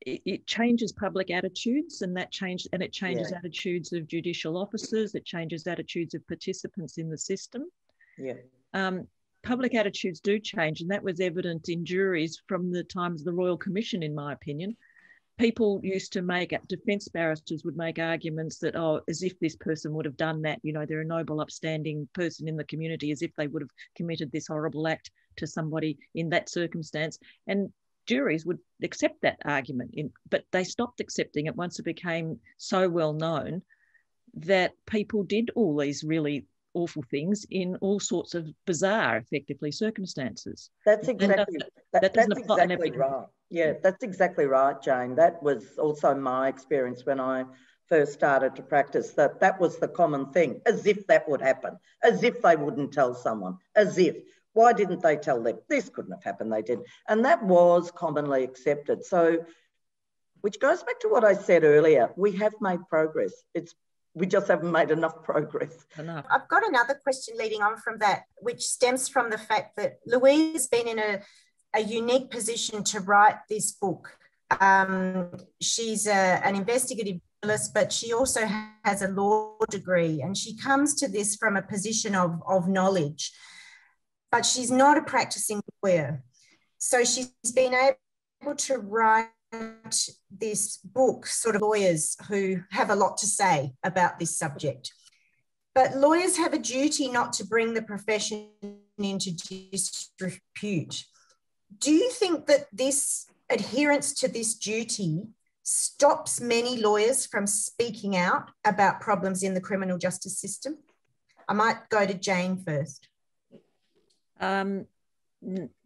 It, it changes public attitudes and that change and it changes yeah. attitudes of judicial officers, it changes attitudes of participants in the system. Yeah. Um, public attitudes do change, and that was evident in juries from the times of the Royal Commission, in my opinion people used to make defense barristers would make arguments that oh as if this person would have done that you know they're a noble upstanding person in the community as if they would have committed this horrible act to somebody in that circumstance. And juries would accept that argument, in, but they stopped accepting it once it became so well known that people did all these really awful things in all sorts of bizarre, effectively, circumstances. That's exactly that, that that's exactly right. Yeah, that's exactly right, Jane. That was also my experience when I first started to practice. That that was the common thing, as if that would happen, as if they wouldn't tell someone, as if. Why didn't they tell them? This couldn't have happened. They did, and that was commonly accepted. So, which goes back to what I said earlier. We have made progress. It's we just haven't made enough progress. Enough. I've got another question leading on from that, which stems from the fact that Louise has been in a, a unique position to write this book. Um, she's a, an investigative journalist, but she also has a law degree, and she comes to this from a position of, of knowledge. But she's not a practicing lawyer. So she's been able to write this book, sort of lawyers who have a lot to say about this subject. But lawyers have a duty not to bring the profession into disrepute. Do you think that this adherence to this duty stops many lawyers from speaking out about problems in the criminal justice system? I might go to Jane first. Um,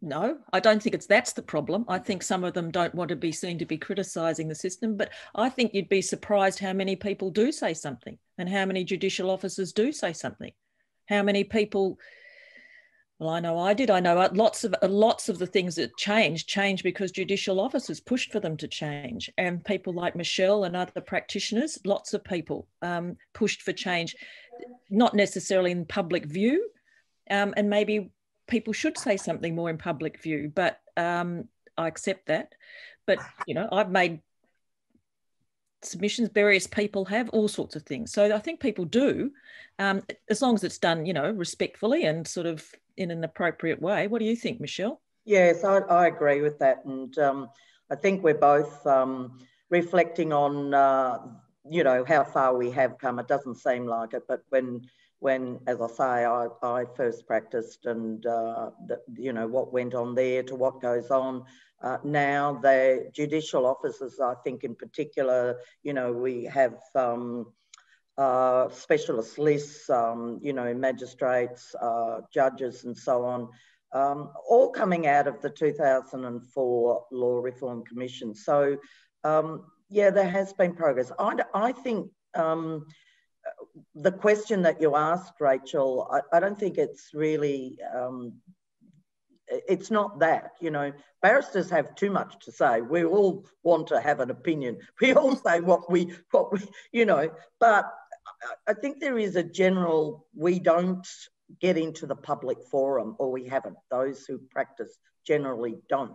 no, I don't think it's that's the problem. I think some of them don't want to be seen to be criticising the system, but I think you'd be surprised how many people do say something and how many judicial officers do say something. How many people well, I know I did. I know lots of lots of the things that changed changed because judicial officers pushed for them to change, and people like Michele and other practitioners, lots of people um, pushed for change, not necessarily in public view, um, and maybe people should say something more in public view, but um, I accept that. But, you know, I've made submissions, various people have all sorts of things. So I think people do, um, as long as it's done, you know, respectfully and sort of in an appropriate way. What do you think, Michele? Yes, I, I agree with that. And um, I think we're both um, reflecting on, uh, you know, how far we have come. It doesn't seem like it, but when when, as I say, I, I first practiced and, uh, the, you know, what went on there to what goes on uh, now. The judicial officers, I think in particular, you know, we have um, uh, specialist lists, um, you know, magistrates, uh, judges and so on, um, all coming out of the 2004 Law Reform Commission. So, um, yeah, there has been progress. I, I think um, the question that you asked, Rachel, I, I don't think it's really, um, it's not that, you know, barristers have too much to say. We all want to have an opinion. We all say what we, what we, you know, but I think there is a general, we don't get into the public forum or we haven't. Those who practice generally don't.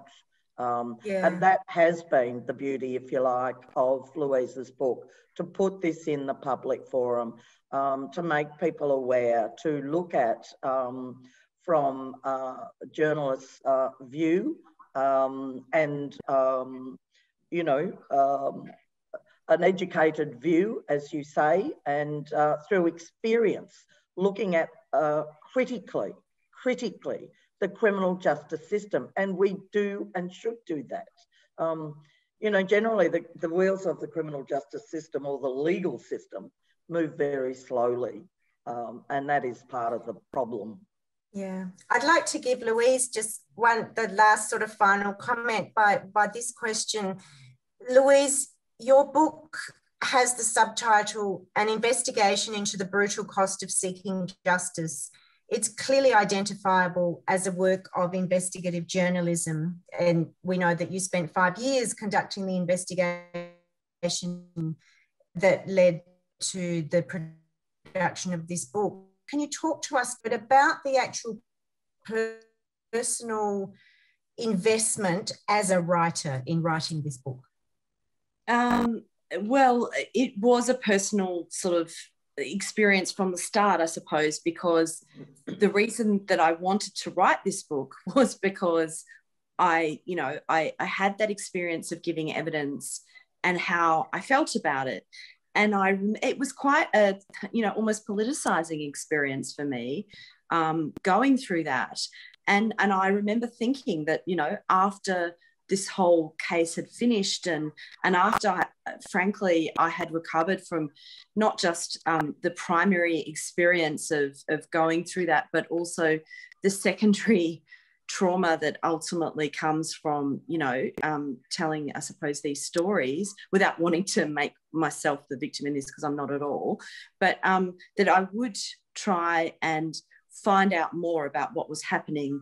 Um, yeah. And that has been the beauty, if you like, of Louise's book to put this in the public forum, um, to make people aware, to look at um, from uh, a journalist's uh, view um, and, um, you know, um, an educated view, as you say, and uh, through experience, looking at uh, critically, critically the criminal justice system. And we do and should do that. Um, you know, generally the, the wheels of the criminal justice system or the legal system move very slowly. Um, and that is part of the problem. Yeah, I'd like to give Louise just one, the last sort of final comment by, by this question. Louise, your book has the subtitle An Investigation into the Brutal Cost of Seeking Justice it's clearly identifiable as a work of investigative journalism. And we know that you spent five years conducting the investigation that led to the production of this book. Can you talk to us a bit about the actual personal investment as a writer in writing this book? Um, well, it was a personal sort of experience from the start, I suppose, because the reason that I wanted to write this book was because I, you know, I, I had that experience of giving evidence and how I felt about it. And I, it was quite a, you know, almost politicizing experience for me um, going through that. And, and I remember thinking that, you know, after this whole case had finished and and after I, frankly i had recovered from not just um, the primary experience of of going through that but also the secondary trauma that ultimately comes from you know um, telling i suppose these stories without wanting to make myself the victim in this because i'm not at all. But um, that i would try and find out more about what was happening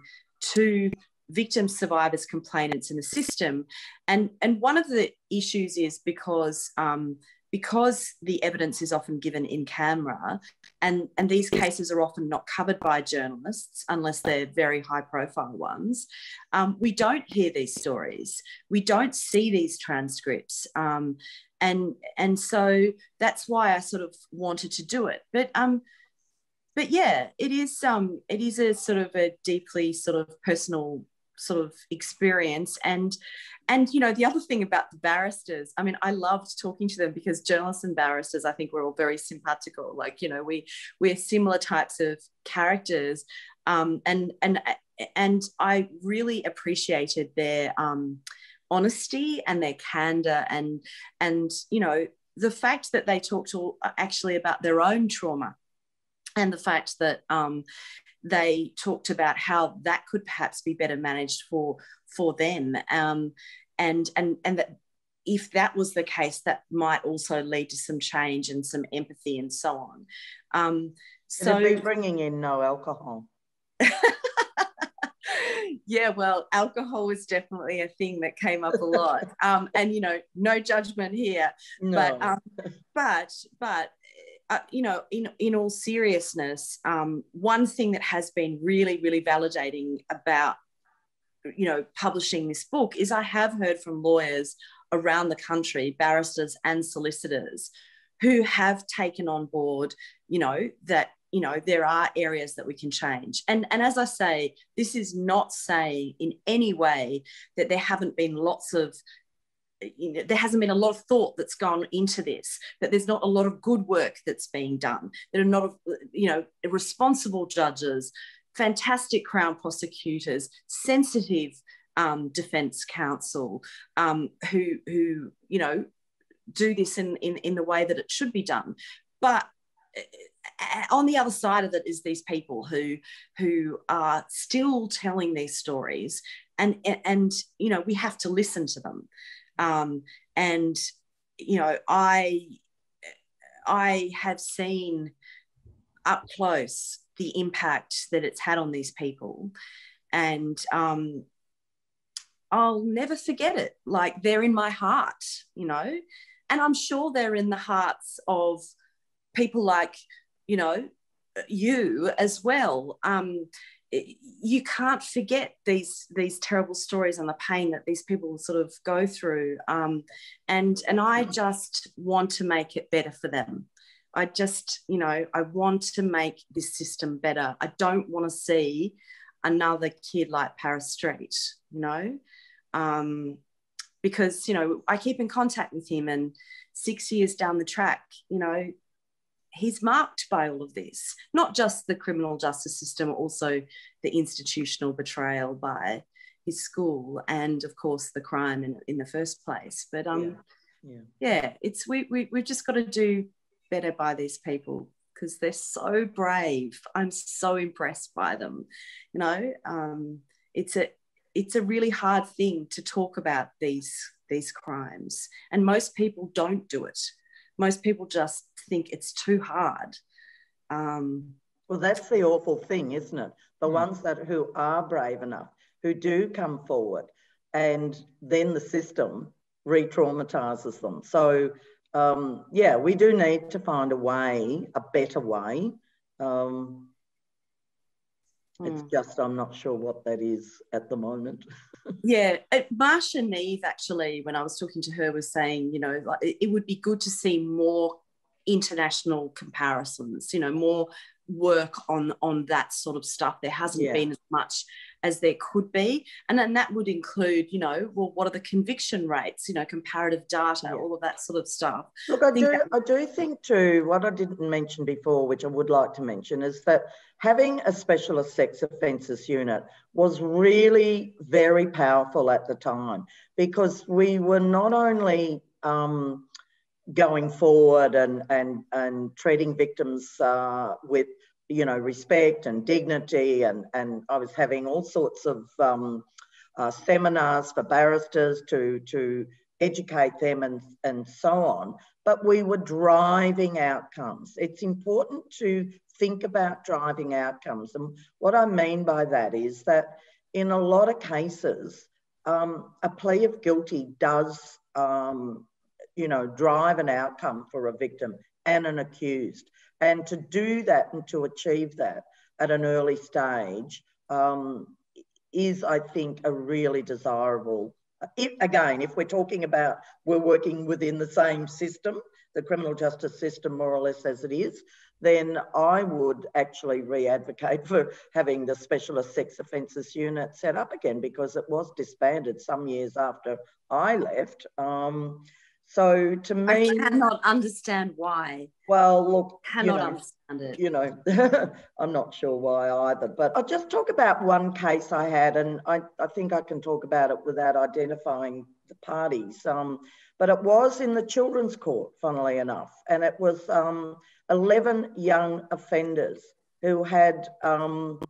to victims, survivors, complainants in the system. And, and one of the issues is because um, because the evidence is often given in camera and, and these cases are often not covered by journalists unless they're very high profile ones, um, we don't hear these stories. We don't see these transcripts. Um, and, and so that's why I sort of wanted to do it. But um, but yeah, it is um, it is a sort of a deeply sort of personal sort of experience. And and you know the other thing about the barristers i mean i loved talking to them because journalists and barristers i think we're all very simpatico. Like you know we we're similar types of characters. Um, and and and i really appreciated their um, honesty and their candor and and you know the fact that they talked all actually about their own trauma and the fact that um, they talked about how that could perhaps be better managed for for them. Um, and and and that if that was the case that might also lead to some change and some empathy and so on. Um, so be bringing in no alcohol. Yeah well alcohol was definitely a thing that came up a lot. Um, and you know no judgment here no. but um, but but uh, you know, in, in all seriousness, um, one thing that has been really, really validating about, you know, publishing this book is I have heard from lawyers around the country, barristers and solicitors, who have taken on board, you know, that you know there are areas that we can change. And and as i say this is not saying in any way that there haven't been lots of you know, there hasn't been a lot of thought that's gone into this, that there's not a lot of good work that's being done. There are not, you know, responsible judges, fantastic Crown prosecutors, sensitive um, defence counsel um, who, who, you know, do this in, in, in the way that it should be done. But uh, on the other side of it is these people who who are still telling these stories and and you know we have to listen to them um, and you know, I I have seen up close the impact that it's had on these people, and um, I'll never forget it. Like they're in my heart, you know, and I'm sure they're in the hearts of people like you know you as well. Um, you can't forget these these terrible stories and the pain that these people sort of go through. Um, and and i just want to make it better for them. I just you know i want to make this system better. I don't want to see another kid like paris street you know? Um, because you know i keep in contact with him and six years down the track you know he's marked by all of this, not just the criminal justice system, also the institutional betrayal by his school and of course the crime in, in the first place. But um, yeah, yeah. yeah it's we, we we've just got to do better by these people because they're so brave. I'm so impressed by them. You know, um, it's a it's a really hard thing to talk about these these crimes, and most people don't do it most people just think it's too hard. Um, well, that's the awful thing, isn't it? The hmm. ones that who are brave enough, who do come forward, and then the system re-traumatizes them. So um, yeah, we do need to find a way, a better way. Um, it's mm. just I'm not sure what that is at the moment. yeah, uh, Marcia Neave actually, when I was talking to her, was saying, you know, like it would be good to see more international comparisons. You know, more work on on that sort of stuff there hasn't Yeah. been as much as there could be and then that would include you know well what are the conviction rates you know comparative data Yeah. all of that sort of stuff Look, I think do, that- I do think too, what I didn't mention before, which I would like to mention, is that having a specialist sex offences unit was really very powerful at the time because we were not only um, going forward and, and, and treating victims uh, with, you know, respect and dignity, and, and I was having all sorts of um, uh, seminars for barristers to, to educate them and, and so on but we were driving outcomes. It's important to think about driving outcomes. And what I mean by that is that in a lot of cases, um, a plea of guilty does, um, you know, drive an outcome for a victim and an accused. And to do that and to achieve that at an early stage um, is, I think, a really desirable if, again, if we're talking about we're working within the same system, the criminal justice system, more or less as it is, then I would actually re advocate for having the specialist sex offences unit set up again because it was disbanded some years after I left. Um, so to me, i cannot understand why well, look, cannot you know, understand it you know, I'm not sure why either. But I'll just talk about one case I had, and I, I think I can talk about it without identifying the parties. Um, but it was in the children's court, funnily enough, and it was um, 11 young offenders who had, um,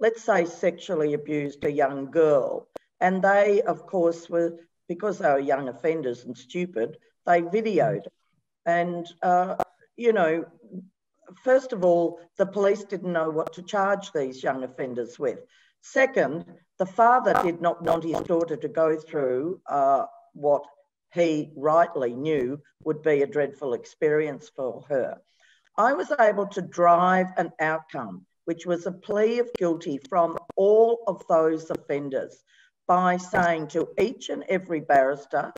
let's say, sexually abused a young girl. And they, of course, were, because they were young offenders and stupid, they videoed. And, uh, you know, first of all, the police didn't know what to charge these young offenders with. Second, the father did not want his daughter to go through uh, what he rightly knew would be a dreadful experience for her. I was able to drive an outcome, which was a plea of guilty from all of those offenders by saying to each and every barrister,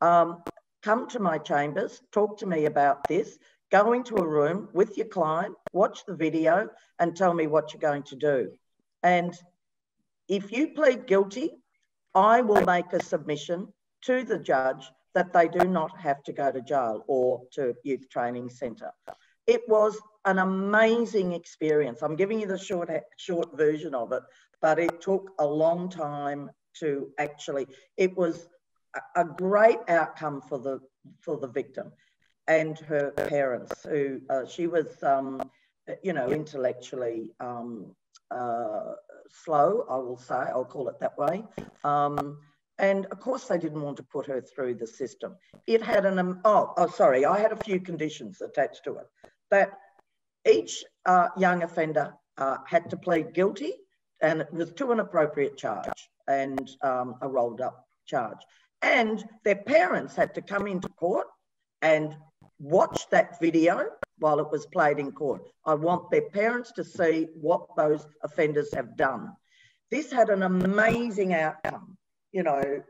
um, come to my chambers, talk to me about this, go into a room with your client, watch the video, and tell me what you're going to do. And if you plead guilty, I will make a submission to the judge that they do not have to go to jail or to youth training centre. It was an amazing experience. I'm giving you the short short version of it, but it took a long time to actually. It was a, great outcome for the for the victim and her parents, who uh, she was, um, you know, intellectually um, uh, slow. I will say, I'll call it that way. Um, and of course, they didn't want to put her through the system. It had an um, oh, oh sorry, I had a few conditions attached to it. That each uh, young offender uh, had to plead guilty, and it was to an appropriate charge and um, a rolled up charge. And their parents had to come into court and watch that video while it was played in court. I want their parents to see what those offenders have done. This had an amazing outcome. You know,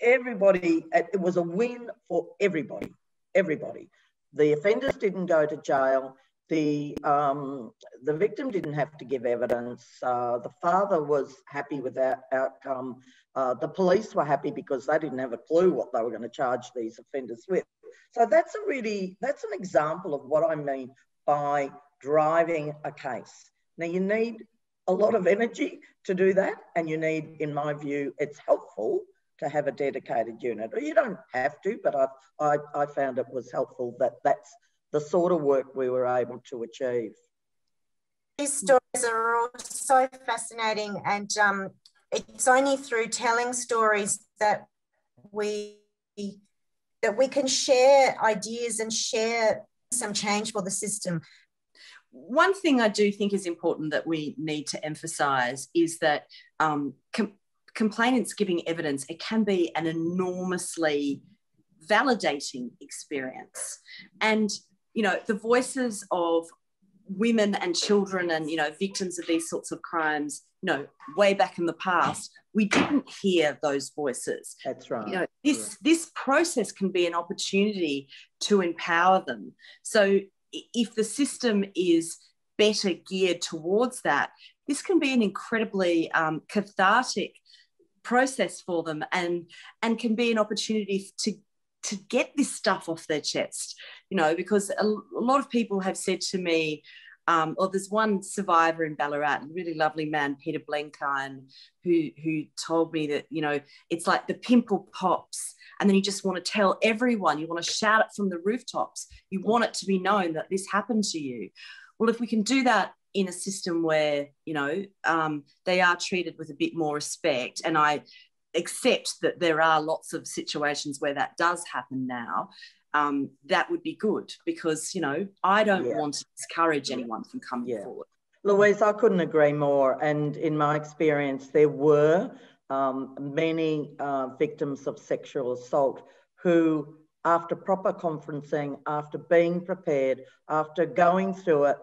everybody, it, was a win for everybody, everybody. The offenders didn't go to jail. The, um, the victim didn't have to give evidence. Uh, the father was happy with that outcome. Uh, the police were happy because they didn't have a clue what they were going to charge these offenders with. So that's a really, that's an example of what I mean by driving a case. Now you need a lot of energy to do that. And you need, in my view, it's helpful to have a dedicated unit. Or you don't have to, but I, I, I found it was helpful that that's the sort of work we were able to achieve. These stories are all so fascinating, and um, it's only through telling stories that we that we can share ideas and share some change for the system. One thing I do think is important that we need to emphasise is that um, com- complainants giving evidence it can be an enormously validating experience, and you know the voices of women and children and you know victims of these sorts of crimes you know way back in the past we didn't hear those voices. That's right. You know this yeah. this process can be an opportunity to empower them. So if the system is better geared towards that, this can be an incredibly um, cathartic process for them and and can be an opportunity to to get this stuff off their chest you know because a, a lot of people have said to me um, or there's one survivor in Ballarat, a really lovely man, Peter Blenkiron, who who told me that you know it's like the pimple pops, and then you just want to tell everyone, you want to shout it from the rooftops, you want it to be known that this happened to you. Well, if we can do that in a system where you know um, they are treated with a bit more respect, and I accept that there are lots of situations where that does happen now um, that would be good because you know I don't yeah. want to discourage anyone from coming yeah. forward. Louise, I couldn't agree more. And in my experience, there were um, many uh, victims of sexual assault who, after proper conferencing, after being prepared, after going through it,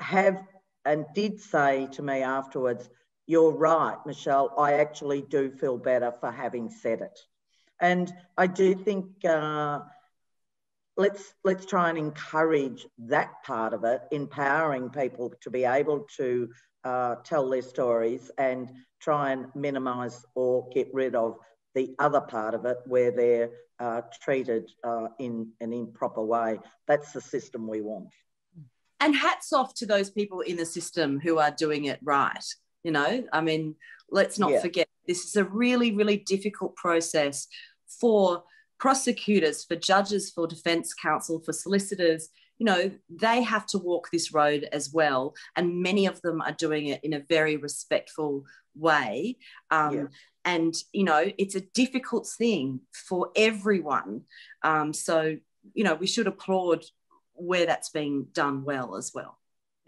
have and did say to me afterwards, You're right, Michele, I actually do feel better for having said it. And I do think. Uh, let's let's try and encourage that part of it, empowering people to be able to uh, tell their stories and try and minimise or get rid of the other part of it where they're uh, treated uh, in an improper way. That's the system we want. And hats off to those people in the system who are doing it right. You know, I mean, let's not yeah. forget this is a really, really difficult process for prosecutors, for judges, for defense counsel, for solicitors, you know, they have to walk this road as well. And many of them are doing it in a very respectful way. Um, yeah. And, you know, it's a difficult thing for everyone. Um, so, you know, we should applaud where that's being done well as well.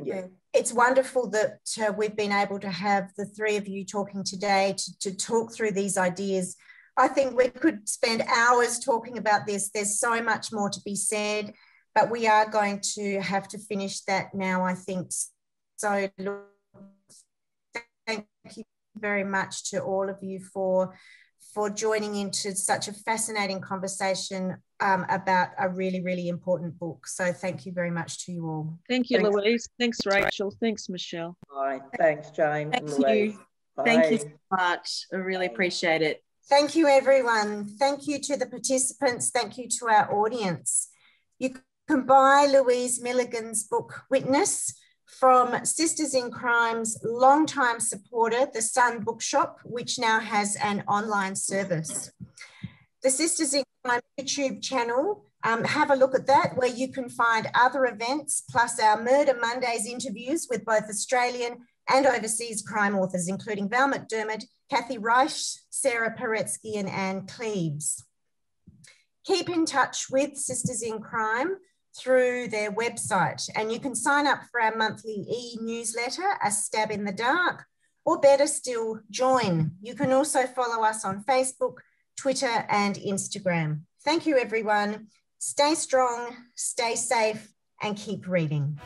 Yeah. It's wonderful that uh, we've been able to have the three of you talking today to, to talk through these ideas I think we could spend hours talking about this. There's so much more to be said, but we are going to have to finish that now, I think. So, look, thank you very much to all of you for for joining into such a fascinating conversation um, about a really, really important book. So thank you very much to you all. Thank you, Thanks. Louise. Thanks, Rachel. Thanks, Michele. Bye. Thanks, Jane. Thank you. Bye. Thank you so much. I really appreciate it. Thank you, everyone. Thank you to the participants. Thank you to our audience. You can buy Louise Milligan's book, Witness, from Sisters in Crime's longtime supporter, the Sun Bookshop, which now has an online service. The Sisters in Crime YouTube channel, um, have a look at that, where you can find other events, plus our Murder Mondays interviews with both Australian and overseas crime authors, including Val McDermid, Kathy Reich, Sara Paretsky, and Ann Cleeves. Keep in touch with Sisters in Crime through their website, and you can sign up for our monthly e-newsletter, A Stab in the Dark, or better still, join. You can also follow us on Facebook, Twitter, and Instagram. Thank you, everyone. Stay strong, stay safe, and keep reading.